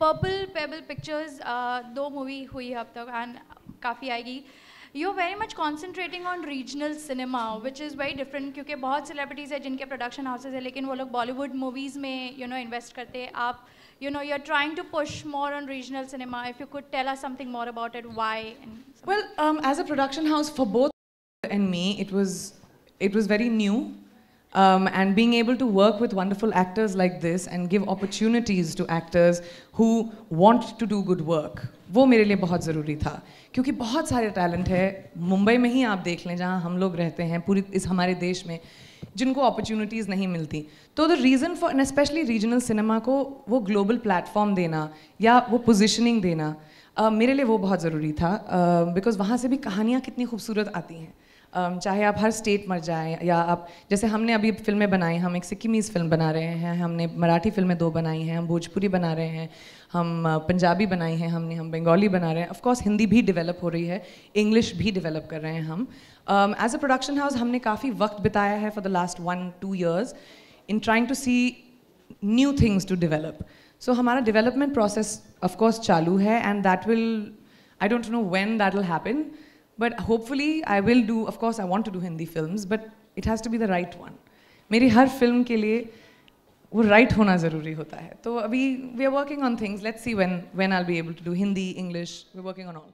Purple payable pictures दो movie हुई है अब तक एंड काफ़ी आएगी। You are very much concentrating on regional cinema which is very different क्योंकि बहुत सेलिब्रिटीज़ है जिनके प्रोडक्शन हाउसेज है, लेकिन वो लोग बॉलीवुड मूवीज़ में यू नो इन्वेस्ट करते हैं। आप you know you are trying to push more on regional cinema if you could tell or something more about it why well as a production house for both and me it was it was very new um, and being able to work with wonderful actors like this and give opportunities to actors who want to do good work वो मेरे लिए बहुत ज़रूरी था। क्योंकि बहुत सारे talent है मुंबई में ही आप देख लें जहाँ हम लोग रहते हैं पूरी इस हमारे देश में जिनको अपॉर्चुनिटीज़ नहीं मिलती। तो the reason for and specially regional cinema को वो ग्लोबल प्लेटफॉर्म देना या वो पोजिशनिंग देना uh, मेरे लिए वो बहुत ज़रूरी था बिकॉज़ uh, वहाँ से भी कहानियाँ कितनी खूबसूरत आती हैं। चाहे आप हर स्टेट मर जाएँ या आप, जैसे हमने अभी फ़िल्में बनाई, हम एक सिक्किमीज़ फ़िल्म बना रहे हैं, हमने मराठी फ़िल्में दो बनाई हैं, हम भोजपुरी बना रहे हैं, हम पंजाबी बनाई हैं, हमने, हम बंगाली बना रहे हैं। ऑफकोर्स हिंदी भी डेवलप हो रही है इंग्लिश भी डेवलप कर रहे हैं हम। एज अ प्रोडक्शन हाउस हमने काफ़ी वक्त बिताया है for the last one two years in trying to see new things to develop so हमारा डेवलपमेंट प्रोसेस ऑफकोर्स चालू है and that will I don't know when that will happen But hopefully I will do, of course I want to do Hindi films, but it has to be the right one. मेरी हर film के लिए वो right right होना ज़रूरी होता है तो अभी we are working on things let's see when when I be able to do Hindi English we are working on all